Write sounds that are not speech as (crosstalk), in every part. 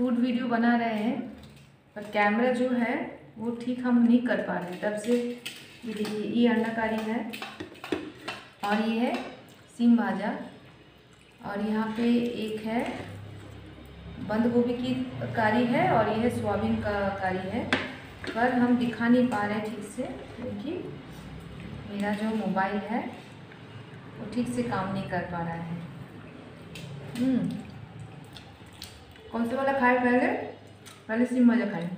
Food video बना रहे हैं, पर कैमरा जो है, वो ठीक हम नहीं कर पा रहे। तब से ये देखिए, ये अंडा कारी है, और ये है सिम भाजा, और यहाँ पे एक है बंद गोभी की कारी है, और ये है सोयाबीन का कारी है। पर हम दिखा नहीं पा रहे ठीक से, क्योंकि मेरा जो मोबाइल है, वो ठीक से काम नहीं कर पा रहा है। हम्म। कौन से वाला खाए पहले? पहले सिम वाला खाए।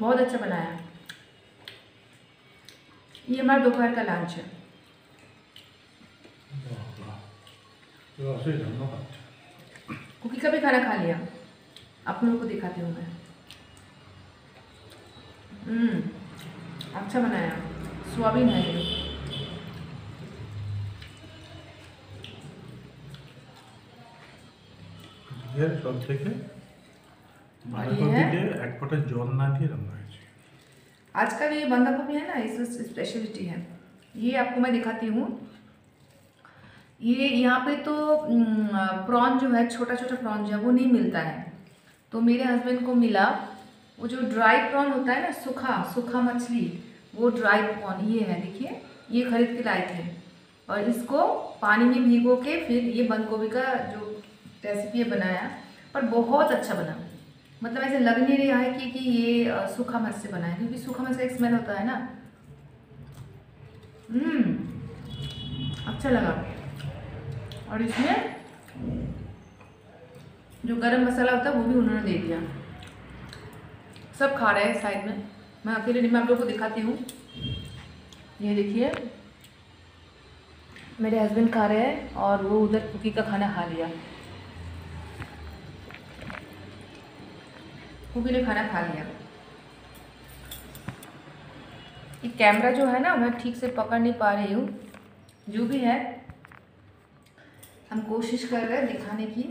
बहुत अच्छा बनाया। ये हमारा दोपहर का लंच है। कुकी का भी खाना खा लिया। आप लोगों को दिखाती हूँ मैं। हम्म अच्छा बनाया। सोयाबीन है। ये এর সব থেকে আর ये है? বাঁধাকপিতে এক ফোঁটা জল না দিয়ে রান্না হয়েছে आज का ये बंदा गोभी है ना इस स्पेशलिटी है ये आपको मैं दिखाती हूँ ये यहाँ पे तो प्रॉन जो है छोटा छोटा प्रॉन जो है वो नहीं मिलता है तो मेरे हस्बैंड को मिला वो जो ड्राई प्रॉन होता है ना सूखा सूखा मछली वो ड्राई प्रॉन ये है देखिए ये खरीद के लाए थे और इसको पानी में भिगो के फिर ये बंद गोभी का जो रेसिपी है बनाया, पर बहुत अच्छा बना। मतलब ऐसे लग नहीं रहा है कि कि ये सूखा मछ से बना है, क्योंकि सूखा मछ का एक स्मेल होता है ना। हम्म अच्छा लगा। और इसमें जो गरम मसाला होता है, वो भी उन्होंने दे दिया। सब खा रहे हैं साइड में। मैं अकेले नहीं, मैं आप लोग को दिखाती हूँ। ये देखिए। मेरे हस्बैंड खा रहे हैं और वो उधर कुकी का खाना खा लिया। कुकी ने खाना खा लिया। ये कैमरा जो है ना, मैं ठीक से पकड़ नहीं पा रही हूँ। जो भी है, हम कोशिश कर रहे हैं दिखाने की।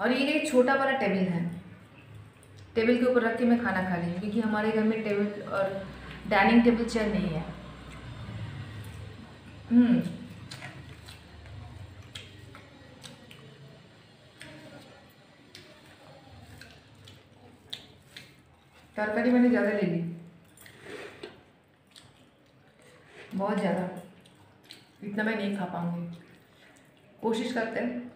और ये एक छोटा वाला टेबल है। टेबल के ऊपर रख के मैं खाना खा रही हूँ, क्योंकि हमारे घर में टेबल और डाइनिंग टेबल चेयर नहीं है। तरकारी मैंने ज़्यादा ले ली। बहुत ज़्यादा। इतना मैं नहीं खा पाऊँगी। कोशिश करते हैं।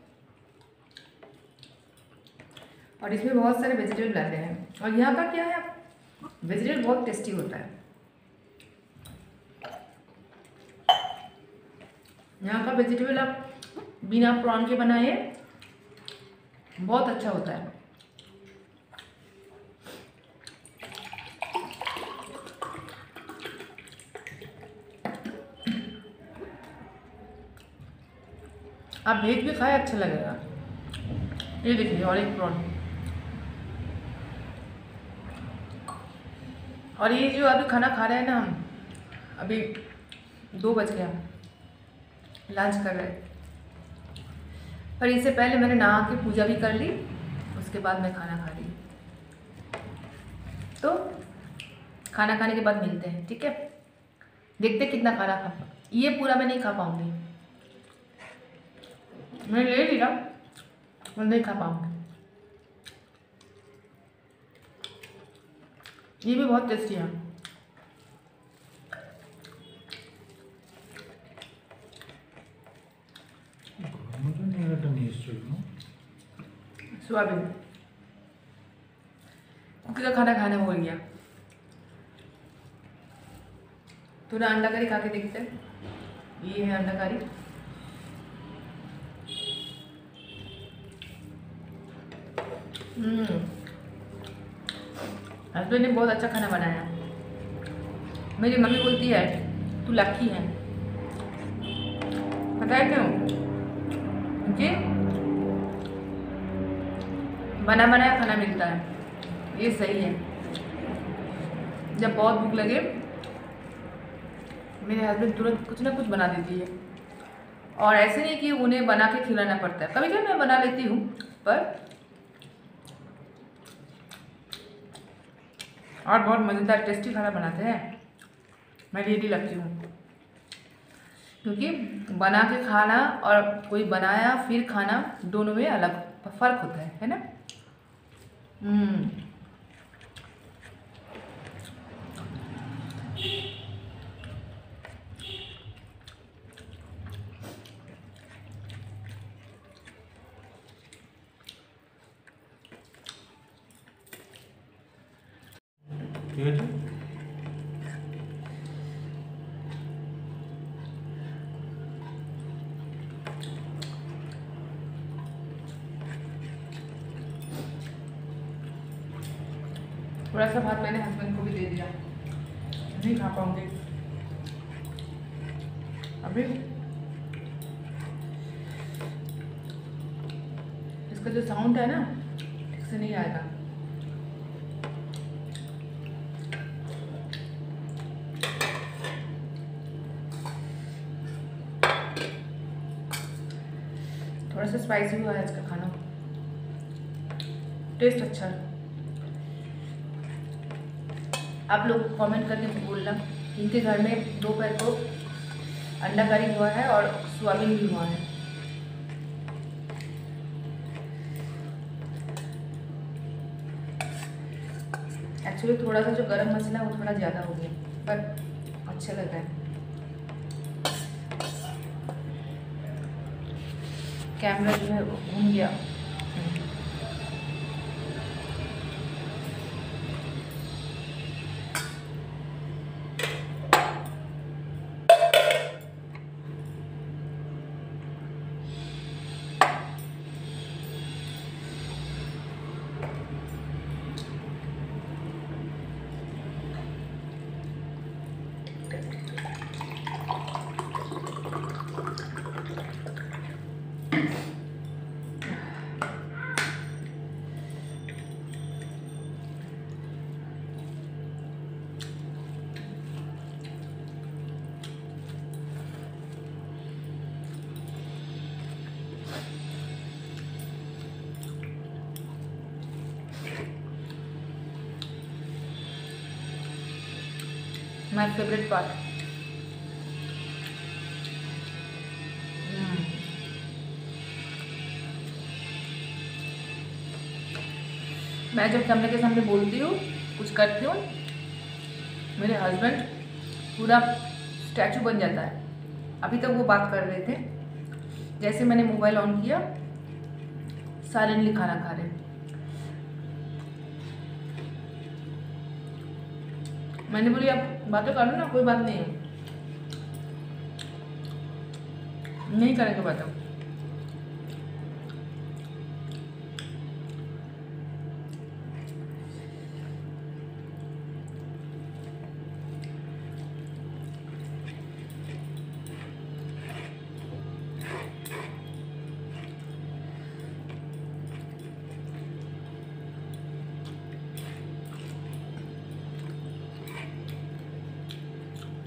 और इसमें बहुत सारे वेजिटेबल डालते हैं। और यहाँ का क्या है? वेजिटेबल बहुत टेस्टी होता है। यहाँ का वेजिटेबल आप बिना प्रॉन के बनाए, बहुत अच्छा होता है। आप भेज भी खाए अच्छा लगेगा। ये देखिए, और एक प्रॉन और ये जो अभी खाना खा रहे हैं ना हम, अभी दो बज गया लंच कर रहे पर इससे पहले मैंने नहा के पूजा भी कर ली, उसके बाद मैं खाना खा रही तो खाना खाने के बाद मिलते हैं, ठीक है? देखते कितना खाना खा, ये पूरा मैं नहीं खा पाऊँगी। मैं ले लिया और नहीं खा पाऊँगी। ये भी बहुत टेस्टी है। सोयाबीन। कुकी का तो खाना खाने बोल गया। तूने अंडा करी खा के देखते? ये है अंडा करी। हस्बैंड ने बहुत अच्छा खाना बनाया। मेरी मम्मी बोलती है, तू लक्की है। पता है क्यों? क्योंकि बना बनाया खाना मिलता है। ये सही है। जब बहुत भूख लगे, मेरे हस्बैंड तुरंत कुछ ना कुछ बना देती है। और ऐसे नहीं कि उन्हें बना के खिलाना पड़ता है। कभी कभी मैं बना लेती हूँ, पर और बहुत मज़ेदार टेस्टी खाना बनाते हैं। मैं रेडी लगती हूँ। क्योंकि बना के खाना और कोई बनाया, फिर खाना, दोनों में अलग फ़र्क होता है है ना? हम्म। थोड़ा सा भात मैंने हस्बैंड को भी दे दिया। नहीं खा पाऊँगी। अभी? इसका जो साउंड है ना ठीक से नहीं आएगा। थोड़ा सा स्पाइसी हुआ है इसका खाना। टेस्ट अच्छा है। आप लोग कमेंट करके बोलना। इनके घर में दोपहर को अंडा करी हुआ है और सोयाबीन भी हुआ है। एक्चुअली थोड़ा सा जो गरम मसाला है, वो थोड़ा ज़्यादा हो गया, पर अच्छा लग रहा है। कैमरा जो है घूम गया। Favorite part. Mm. मैं जब कैमरे के सामने बोलती हूँ, कुछ करती हूँ, मेरे हस्बैंड पूरा स्टैचू बन जाता है अभी तक वो बात कर रहे थे जैसे मैंने मोबाइल ऑन किया साइलेंटली खाना खा रहे मैंने बोली आप बातें कर लो ना कोई बात नहीं। है नहीं करेंगे बातें।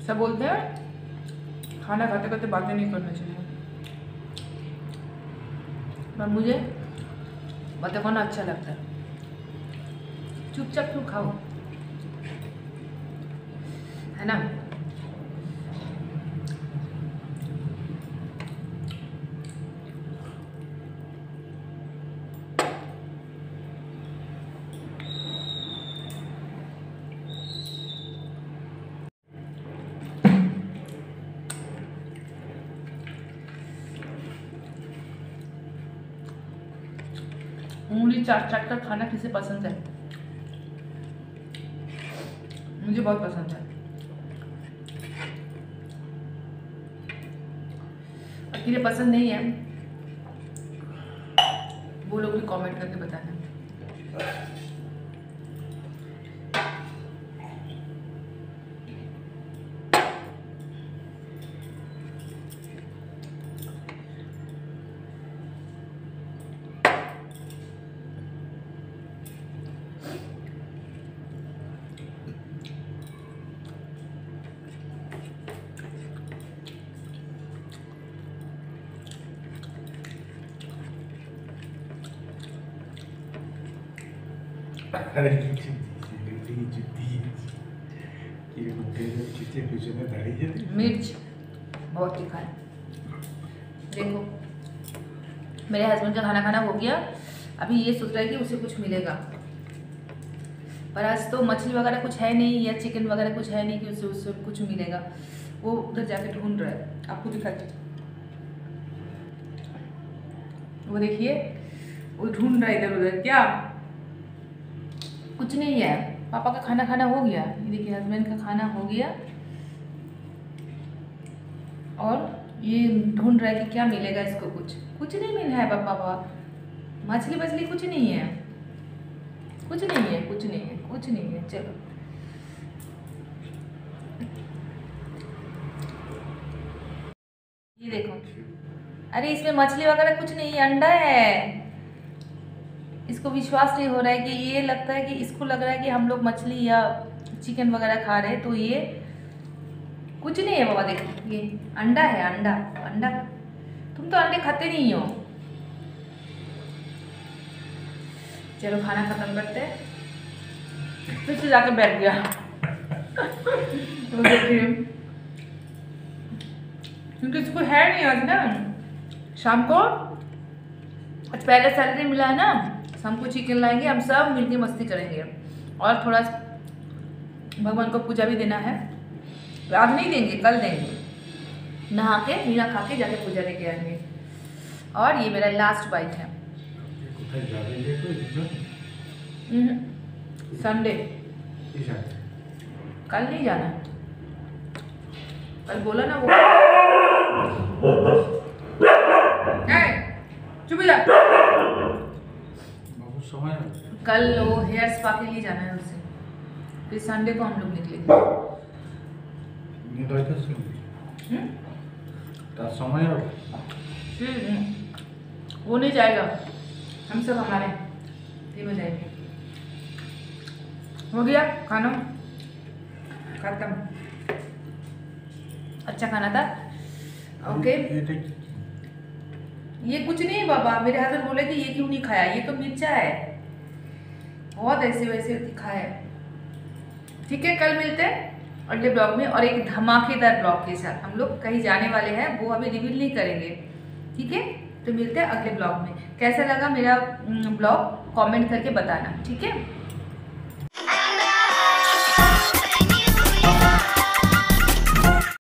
सब बोलते हैं, खाना खाते खाते बातें नहीं करना चाहिए। पर मुझे बातें करना अच्छा लगता है। चुपचाप क्यों खाओ। है ना? उंगली चाट चाट कर खाना किसे पसंद है? मुझे बहुत पसंद है। अकेले पसंद नहीं है। वो लोग भी कमेंट करके बताना मिर्च। बहुत तीखा है। देखो, मेरे हस्बैंड का खाना खाना हो गया। अभी ये सोच रहा है कि उसे कुछ मिलेगा। पर आज तो मछली वगैरह कुछ है नहीं या चिकन वगैरह कुछ है नहीं कि उससे उससे कुछ मिलेगा। वो उधर जाके ढूंढ रहा है। आपको दिखाती वो देखिए, वो ढूंढ रहा है इधर उधर क्या? कुछ नहीं है। पापा का खाना खाना हो गया। ये देखिए हस्बैंड का खाना हो गया। और ये ढूंढ रहा है कि क्या मिलेगा इसको कुछ। कुछ नहीं मिल रहा है पापा पापा मछली मछली कुछ नहीं है। कुछ नहीं है, कुछ नहीं है, कुछ नहीं है। चलो। ये देखो। अरे, इसमें मछली वगैरह कुछ नहीं है। अंडा है। इसको विश्वास नहीं हो रहा है कि ये लगता है कि इसको लग रहा है कि हम लोग मछली या चिकन वगैरह खा रहे हैं तो ये कुछ नहीं है बाबा, देखो, ये अंडा है, अंडा अंडा। तुम तो अंडे खाते नहीं हो। चलो, खाना खत्म करते फिर से जाके बैठ गया। तो क्योंकि इसको है नहीं आज ना। शाम को, आज पहले सैलरी मिला है ना। हमको चिकन लाएँगे हम सब मिलती मस्ती करेंगे। और थोड़ा भगवान को पूजा भी देना है। आज नहीं देंगे कल देंगे। नहा के हीरा खा के जाके पूजा लेके आएँगे। और ये मेरा लास्ट बाइट है। संडे हम्म, कल नहीं जाना। कल बोला ना वो। (laughs) चुप जा कल वो हेयर स्पा के लिए जाना है उसे फिर संडे को हम लोग निकलेंगे। हम्म? समय हम्म, हम्म। वो नहीं जाएगा। हम सब हमारे तीनों जाएँगे। हो गया खाना? खत्म। अच्छा खाना था? Okay okay. ये कुछ नहीं बाबा, मेरे हस्बैंड बोले कि ये क्यों नहीं खाया? ये तो मिर्चा है। बहुत ऐसे वैसे दिखा है। ठीक है, कल मिलते हैं अगले ब्लॉग में। और एक धमाकेदार ब्लॉग के साथ। हम लोग कहीं जाने वाले हैं, वो अभी रिवील नहीं करेंगे। ठीक है? तो मिलते हैं अगले ब्लॉग में। कैसा लगा मेरा ब्लॉग? कमेंट करके बताना। ठीक है?